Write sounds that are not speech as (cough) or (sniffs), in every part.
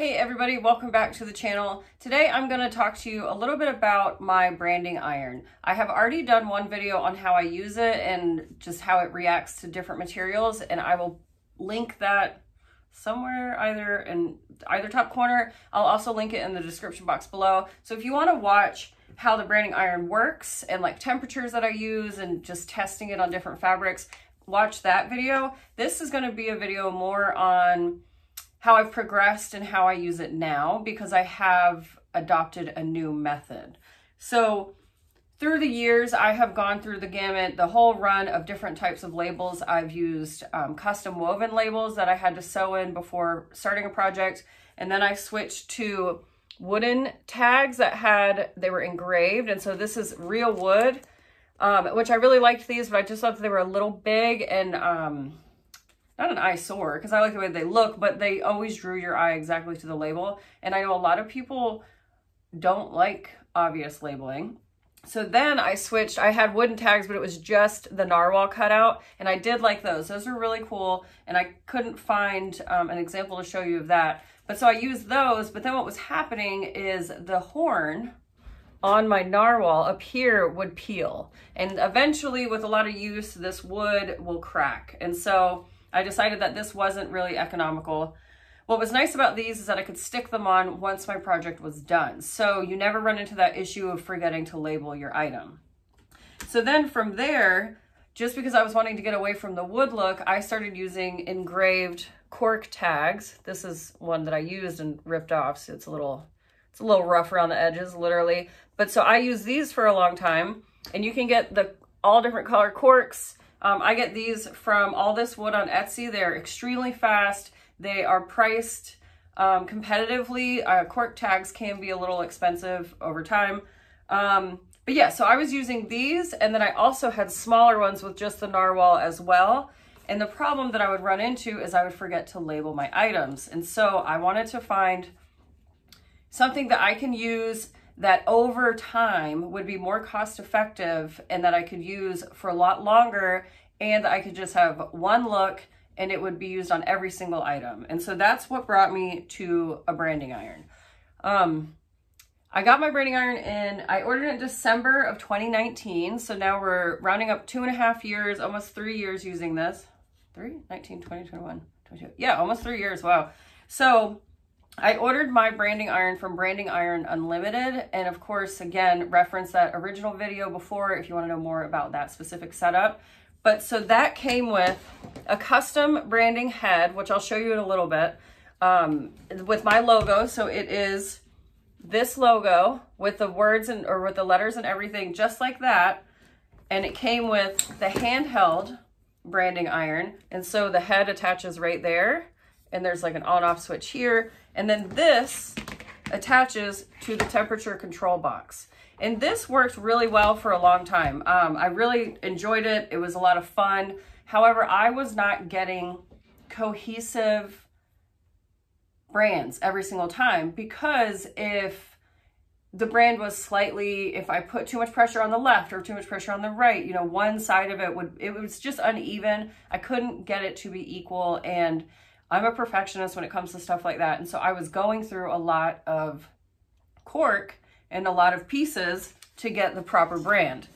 Hey everybody, welcome back to the channel. Today I'm going to talk to you a little bit about my branding iron. I have already done one video on how I use it and just how it reacts to different materials and I will link that somewhere either in either top corner. I'll also link it in the description box below. So if you want to watch how the branding iron works and like temperatures that I use and just testing it on different fabrics, watch that video. This is going to be a video more on how I've progressed and how I use it now because I have adopted a new method. So through the years, I have gone through the gamut, the whole run of different types of labels. I've used um, custom woven labels that I had to sew in before starting a project. And then I switched to wooden tags that had, they were engraved. And so this is real wood, um, which I really liked these, but I just thought they were a little big and um, not an eyesore because I like the way they look, but they always drew your eye exactly to the label. And I know a lot of people don't like obvious labeling. So then I switched, I had wooden tags, but it was just the narwhal cutout. And I did like those. Those are really cool. And I couldn't find um, an example to show you of that. But so I used those, but then what was happening is the horn on my narwhal up here would peel. And eventually with a lot of use, this wood will crack. And so I decided that this wasn't really economical. What was nice about these is that I could stick them on once my project was done. So you never run into that issue of forgetting to label your item. So then from there, just because I was wanting to get away from the wood look, I started using engraved cork tags. This is one that I used and ripped off, so it's a little, it's a little rough around the edges, literally. But so I used these for a long time, and you can get the all different color corks um, I get these from All This Wood on Etsy. They're extremely fast. They are priced um, competitively. Uh, cork tags can be a little expensive over time. Um, but yeah, so I was using these and then I also had smaller ones with just the narwhal as well. And the problem that I would run into is I would forget to label my items. And so I wanted to find something that I can use that over time would be more cost effective and that I could use for a lot longer and I could just have one look and it would be used on every single item. And so that's what brought me to a branding iron. Um, I got my branding iron in, I ordered it in December of 2019. So now we're rounding up two and a half years, almost three years using this. Three, 19, 20, 21, 22. Yeah, almost three years. Wow. So I ordered my branding iron from Branding Iron Unlimited. And of course, again, reference that original video before if you want to know more about that specific setup. But so that came with a custom branding head, which I'll show you in a little bit, um, with my logo. So it is this logo with the words and or with the letters and everything just like that. And it came with the handheld branding iron. And so the head attaches right there. And there's like an on off switch here. And then this attaches to the temperature control box. And this worked really well for a long time. Um, I really enjoyed it. It was a lot of fun. However, I was not getting cohesive brands every single time because if the brand was slightly, if I put too much pressure on the left or too much pressure on the right, you know, one side of it would, it was just uneven. I couldn't get it to be equal and I'm a perfectionist when it comes to stuff like that. And so I was going through a lot of cork and a lot of pieces to get the proper brand.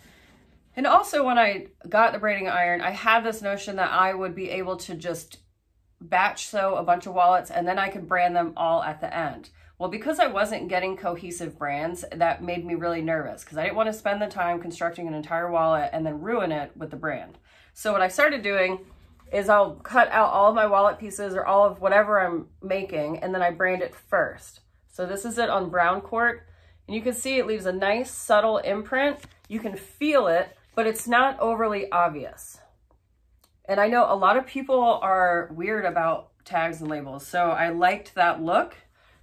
And also when I got the branding iron, I had this notion that I would be able to just batch sew a bunch of wallets and then I could brand them all at the end. Well, because I wasn't getting cohesive brands, that made me really nervous because I didn't want to spend the time constructing an entire wallet and then ruin it with the brand. So what I started doing is I'll cut out all of my wallet pieces or all of whatever I'm making and then I brand it first. So this is it on brown cork and you can see it leaves a nice subtle imprint. You can feel it, but it's not overly obvious. And I know a lot of people are weird about tags and labels. So I liked that look.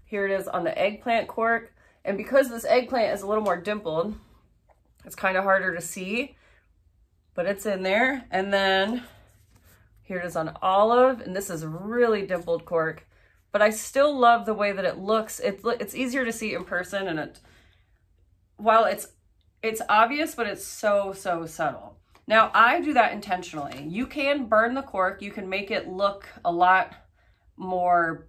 Here it is on the eggplant cork. And because this eggplant is a little more dimpled, it's kind of harder to see, but it's in there. And then here it is on olive, and this is really dimpled cork, but I still love the way that it looks. It, it's easier to see in person, and it, while it's, it's obvious, but it's so, so subtle. Now, I do that intentionally. You can burn the cork. You can make it look a lot more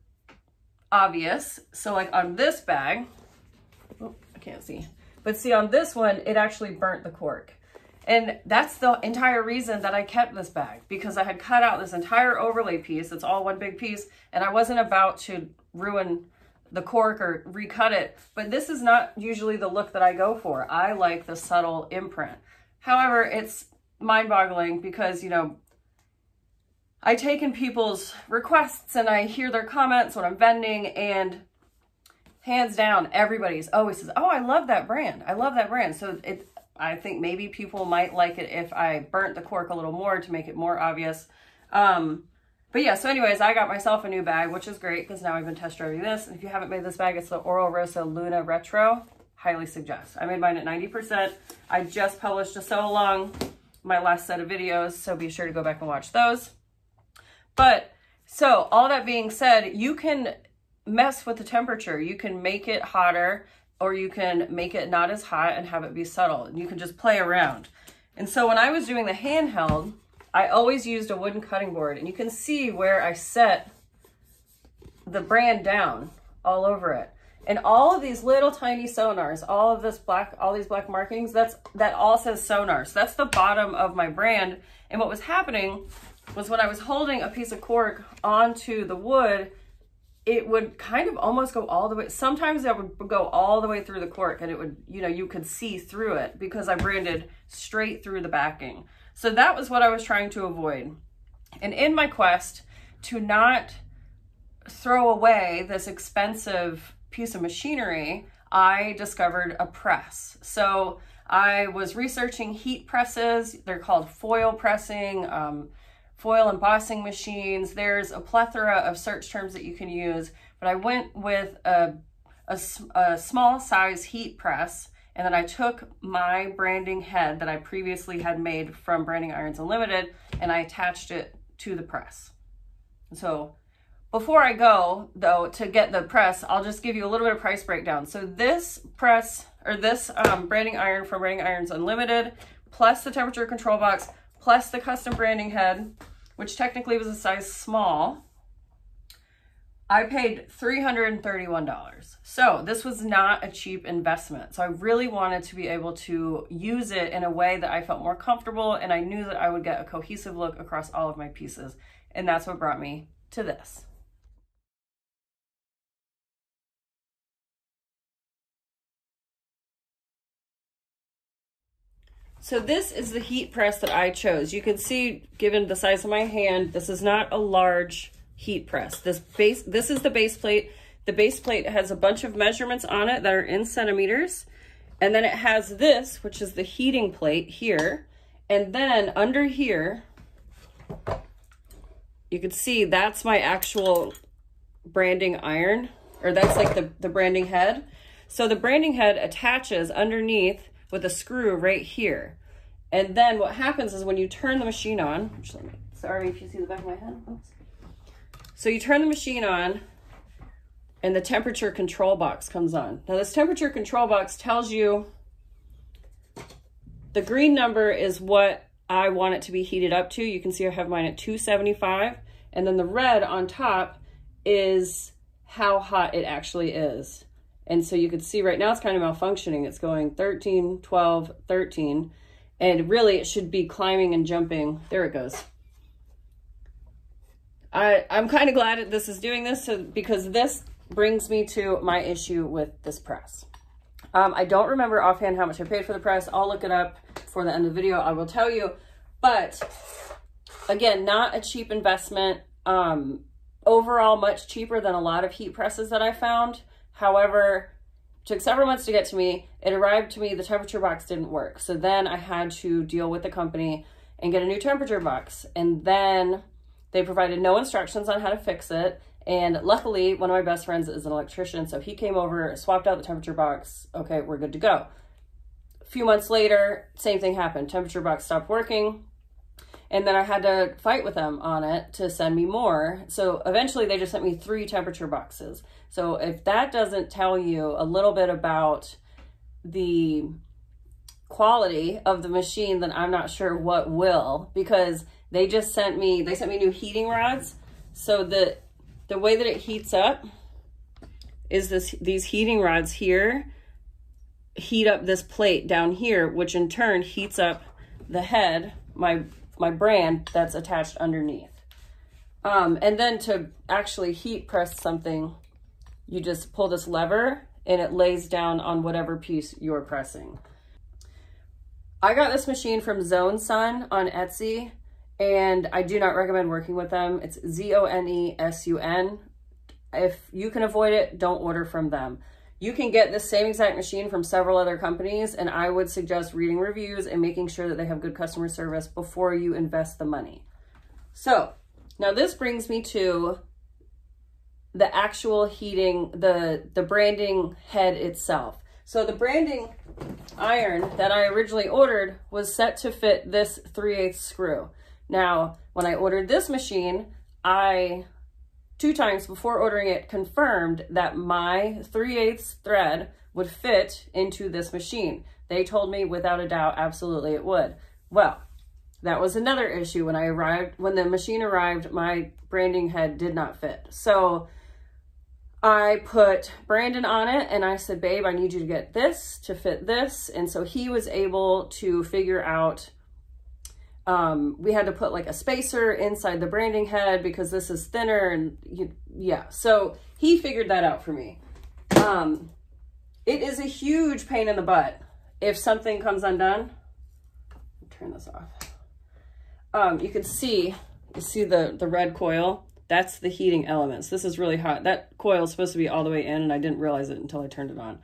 obvious. So like on this bag, oh, I can't see, but see on this one, it actually burnt the cork. And that's the entire reason that I kept this bag because I had cut out this entire overlay piece. It's all one big piece and I wasn't about to ruin the cork or recut it. But this is not usually the look that I go for. I like the subtle imprint. However, it's mind boggling because, you know, I take in people's requests and I hear their comments when I'm vending and hands down, everybody's always says, oh, I love that brand. I love that brand. So it, I think maybe people might like it if I burnt the cork a little more to make it more obvious. Um, but yeah, so anyways, I got myself a new bag, which is great because now I've been test driving this. And if you haven't made this bag, it's the Oral Rosa Luna Retro. Highly suggest. I made mine at 90%. I just published a so long my last set of videos, so be sure to go back and watch those. But so all that being said, you can mess with the temperature. You can make it hotter or you can make it not as hot and have it be subtle. And you can just play around. And so when I was doing the handheld, I always used a wooden cutting board and you can see where I set the brand down all over it. And all of these little tiny SewGnars, all of this black, all these black markings, that's that all says SewGnar. So that's the bottom of my brand. And what was happening was when I was holding a piece of cork onto the wood, it would kind of almost go all the way. Sometimes it would go all the way through the cork and it would, you know, you could see through it because I branded straight through the backing. So that was what I was trying to avoid. And in my quest to not throw away this expensive piece of machinery, I discovered a press. So I was researching heat presses. They're called foil pressing, um, foil embossing machines. There's a plethora of search terms that you can use, but I went with a, a, a small size heat press and then I took my branding head that I previously had made from Branding Irons Unlimited and I attached it to the press. So before I go though to get the press, I'll just give you a little bit of price breakdown. So this press or this um, branding iron from Branding Irons Unlimited plus the temperature control box plus the custom branding head, which technically was a size small, I paid $331. So this was not a cheap investment. So I really wanted to be able to use it in a way that I felt more comfortable and I knew that I would get a cohesive look across all of my pieces. And that's what brought me to this. So this is the heat press that I chose. You can see, given the size of my hand, this is not a large heat press. This base, this is the base plate. The base plate has a bunch of measurements on it that are in centimeters. And then it has this, which is the heating plate here. And then under here, you can see that's my actual branding iron, or that's like the, the branding head. So the branding head attaches underneath with a screw right here. And then what happens is when you turn the machine on, sorry if you see the back of my head. Oops. So you turn the machine on and the temperature control box comes on. Now this temperature control box tells you the green number is what I want it to be heated up to. You can see I have mine at 275 and then the red on top is how hot it actually is. And so you can see right now it's kind of malfunctioning. It's going 13, 12, 13, and really it should be climbing and jumping. There it goes. I, I'm kind of glad that this is doing this so, because this brings me to my issue with this press. Um, I don't remember offhand how much I paid for the press. I'll look it up for the end of the video. I will tell you. But again, not a cheap investment. Um, overall, much cheaper than a lot of heat presses that I found. However, took several months to get to me. It arrived to me, the temperature box didn't work. So then I had to deal with the company and get a new temperature box. And then they provided no instructions on how to fix it. And luckily, one of my best friends is an electrician, so he came over, swapped out the temperature box. Okay, we're good to go. A few months later, same thing happened. Temperature box stopped working. And then I had to fight with them on it to send me more. So eventually they just sent me three temperature boxes. So if that doesn't tell you a little bit about the quality of the machine, then I'm not sure what will because they just sent me, they sent me new heating rods. So the, the way that it heats up, is this these heating rods here heat up this plate down here, which in turn heats up the head, my, my brand that's attached underneath. Um, and then to actually heat press something, you just pull this lever and it lays down on whatever piece you're pressing. I got this machine from ZONESUN on Etsy and I do not recommend working with them. It's Z-O-N-E-S-U-N. If you can avoid it, don't order from them. You can get the same exact machine from several other companies, and I would suggest reading reviews and making sure that they have good customer service before you invest the money. So now this brings me to the actual heating, the, the branding head itself. So the branding iron that I originally ordered was set to fit this 3 8 screw. Now, when I ordered this machine, I two times before ordering it confirmed that my 3 8 thread would fit into this machine. They told me without a doubt, absolutely it would. Well, that was another issue when I arrived, when the machine arrived, my branding head did not fit. So I put Brandon on it and I said, babe, I need you to get this to fit this. And so he was able to figure out um, we had to put like a spacer inside the branding head because this is thinner and you, yeah. So he figured that out for me. Um, it is a huge pain in the butt if something comes undone. Turn this off. Um, you can see, you see the, the red coil? That's the heating elements. This is really hot. That coil is supposed to be all the way in and I didn't realize it until I turned it on.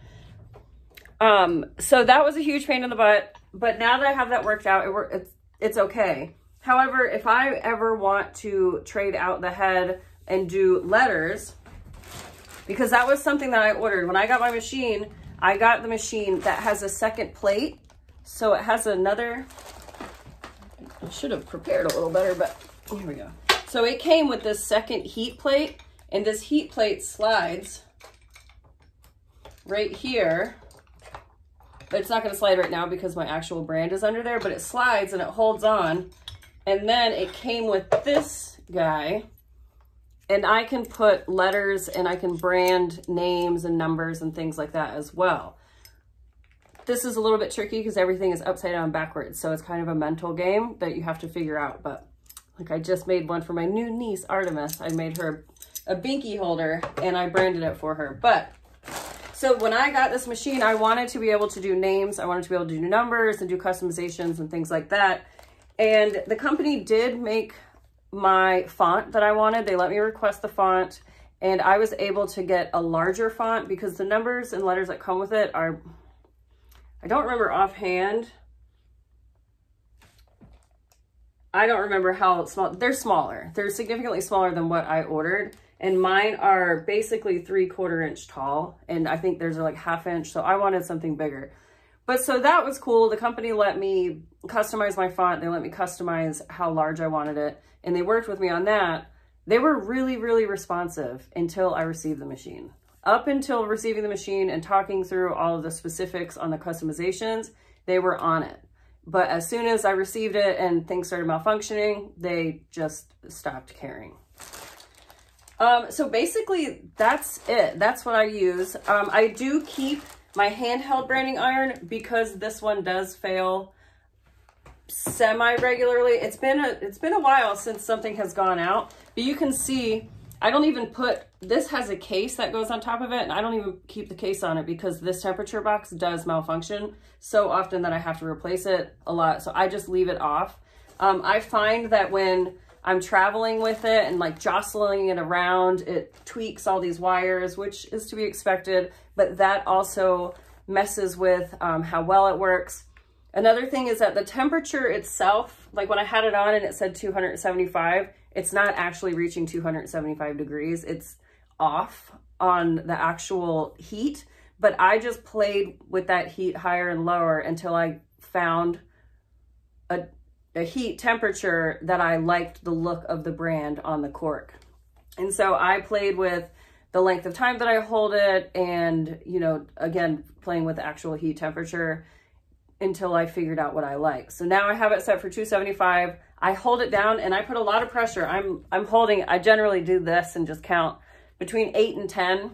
Um, so that was a huge pain in the butt. But now that I have that worked out, it, it's it's okay. However, if I ever want to trade out the head and do letters, because that was something that I ordered. When I got my machine, I got the machine that has a second plate. So it has another, I should have prepared a little better, but here we go. So it came with this second heat plate and this heat plate slides right here it's not going to slide right now because my actual brand is under there, but it slides and it holds on. And then it came with this guy and I can put letters and I can brand names and numbers and things like that as well. This is a little bit tricky because everything is upside down backwards. So it's kind of a mental game that you have to figure out. But like I just made one for my new niece, Artemis. I made her a binky holder and I branded it for her. But so when I got this machine, I wanted to be able to do names. I wanted to be able to do numbers and do customizations and things like that. And the company did make my font that I wanted. They let me request the font and I was able to get a larger font because the numbers and letters that come with it are, I don't remember offhand. I don't remember how small, they're smaller. They're significantly smaller than what I ordered and mine are basically three quarter inch tall and I think there's are like half inch so I wanted something bigger. But so that was cool. The company let me customize my font. They let me customize how large I wanted it and they worked with me on that. They were really really responsive until I received the machine. Up until receiving the machine and talking through all of the specifics on the customizations they were on it. But as soon as I received it and things started malfunctioning they just stopped caring um, so basically that's it. That's what I use. Um, I do keep my handheld branding iron because this one does fail semi-regularly. It's been a it's been a while since something has gone out, but you can see I don't even put this has a case that goes on top of it and I don't even keep the case on it because this temperature box does malfunction so often that I have to replace it a lot. So I just leave it off. Um, I find that when I'm traveling with it and like jostling it around. It tweaks all these wires, which is to be expected, but that also messes with um, how well it works. Another thing is that the temperature itself, like when I had it on and it said 275, it's not actually reaching 275 degrees. It's off on the actual heat, but I just played with that heat higher and lower until I found a, a heat temperature that I liked the look of the brand on the cork. And so I played with the length of time that I hold it and, you know, again, playing with actual heat temperature until I figured out what I like. So now I have it set for 275. I hold it down and I put a lot of pressure. I'm, I'm holding, I generally do this and just count between eight and 10.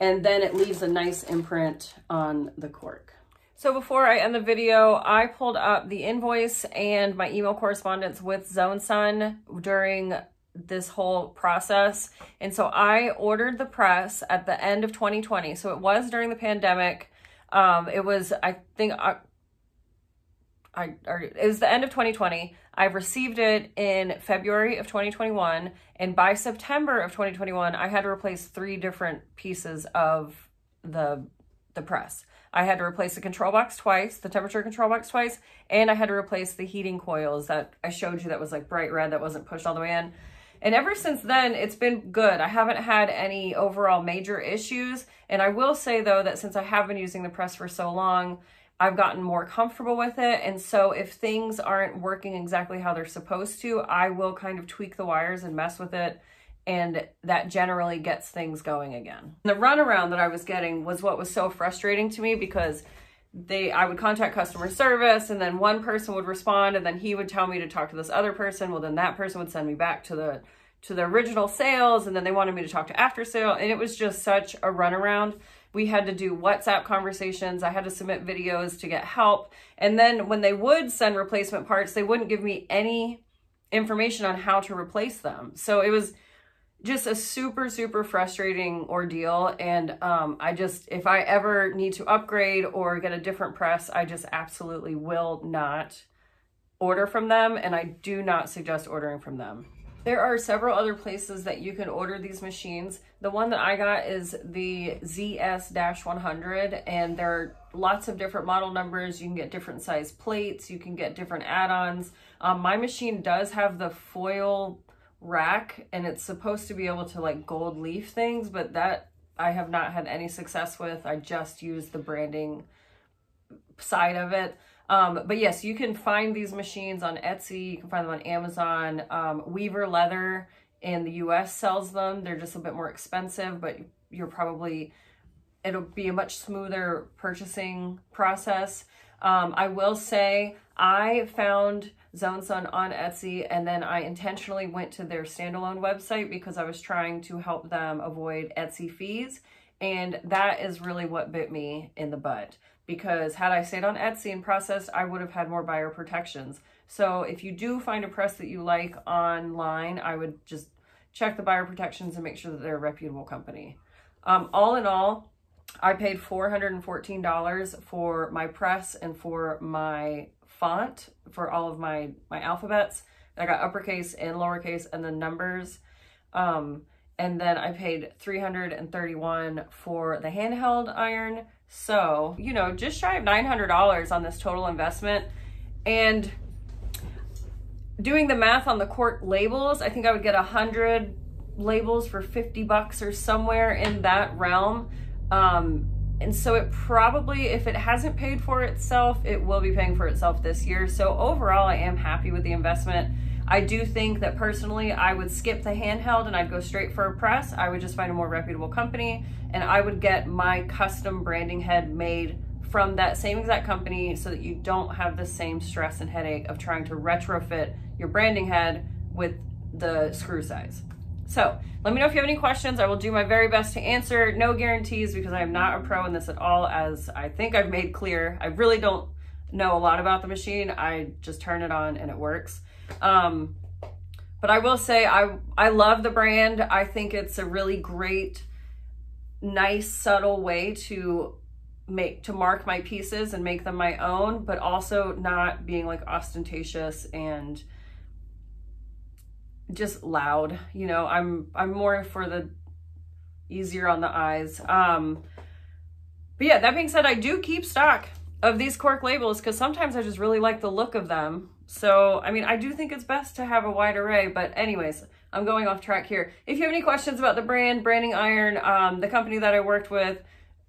and then it leaves a nice imprint on the cork. So before I end the video, I pulled up the invoice and my email correspondence with ZONESUN during this whole process. And so I ordered the press at the end of 2020. So it was during the pandemic. Um, it was, I think, I, or it was the end of 2020. I received it in February of 2021. And by September of 2021, I had to replace three different pieces of the, the press. I had to replace the control box twice, the temperature control box twice, and I had to replace the heating coils that I showed you that was like bright red that wasn't pushed all the way in. And ever since then, it's been good. I haven't had any overall major issues. And I will say though that since I have been using the press for so long, I've gotten more comfortable with it. And so if things aren't working exactly how they're supposed to, I will kind of tweak the wires and mess with it and that generally gets things going again. The runaround that I was getting was what was so frustrating to me because they I would contact customer service and then one person would respond and then he would tell me to talk to this other person. Well, then that person would send me back to the to the original sales and then they wanted me to talk to after sale and it was just such a runaround. We had to do WhatsApp conversations. I had to submit videos to get help. And then when they would send replacement parts, they wouldn't give me any information on how to replace them. So it was just a super, super frustrating ordeal. And um, I just, if I ever need to upgrade or get a different press, I just absolutely will not order from them. And I do not suggest ordering from them. There are several other places that you can order these machines. The one that I got is the ZS-100 and there are lots of different model numbers. You can get different size plates. You can get different add-ons. Um, my machine does have the foil rack and it's supposed to be able to like gold leaf things, but that I have not had any success with. I just use the branding side of it. Um, but yes, you can find these machines on Etsy. You can find them on Amazon. Um, Weaver Leather in the US sells them. They're just a bit more expensive, but you're probably, it'll be a much smoother purchasing process. Um, I will say I found ZONESUN on Etsy and then I intentionally went to their standalone website because I was trying to help them avoid Etsy fees. And that is really what bit me in the butt because had I stayed on Etsy and processed, I would have had more buyer protections. So if you do find a press that you like online, I would just check the buyer protections and make sure that they're a reputable company. Um, all in all, I paid $414 for my press and for my font for all of my, my alphabets. I got uppercase and lowercase and then numbers. Um, and then I paid 331 for the handheld iron. So, you know, just shy of $900 on this total investment. And doing the math on the cork labels, I think I would get a hundred labels for 50 bucks or somewhere in that realm. Um, and so it probably, if it hasn't paid for itself, it will be paying for itself this year. So overall, I am happy with the investment. I do think that personally, I would skip the handheld and I'd go straight for a press. I would just find a more reputable company and I would get my custom branding head made from that same exact company so that you don't have the same stress and headache of trying to retrofit your branding head with the screw size. So let me know if you have any questions. I will do my very best to answer. No guarantees because I am not a pro in this at all, as I think I've made clear. I really don't know a lot about the machine. I just turn it on and it works. Um, but I will say I, I love the brand. I think it's a really great, nice, subtle way to make to mark my pieces and make them my own, but also not being like ostentatious and just loud. You know, I'm I'm more for the easier on the eyes. Um, but yeah, that being said, I do keep stock of these cork labels because sometimes I just really like the look of them. So, I mean, I do think it's best to have a wide array, but anyways, I'm going off track here. If you have any questions about the brand, Branding Iron, um, the company that I worked with,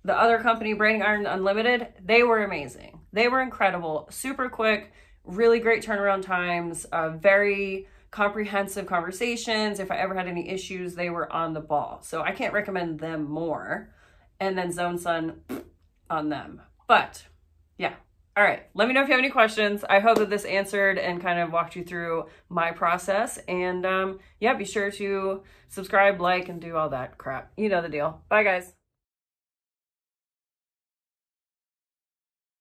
the other company, Branding Iron Unlimited, they were amazing. They were incredible, super quick, really great turnaround times, uh, very comprehensive conversations. If I ever had any issues, they were on the ball. So I can't recommend them more. And then ZONESUN (sniffs) on them. But yeah. All right. Let me know if you have any questions. I hope that this answered and kind of walked you through my process. And um, yeah, be sure to subscribe, like, and do all that crap. You know the deal. Bye, guys.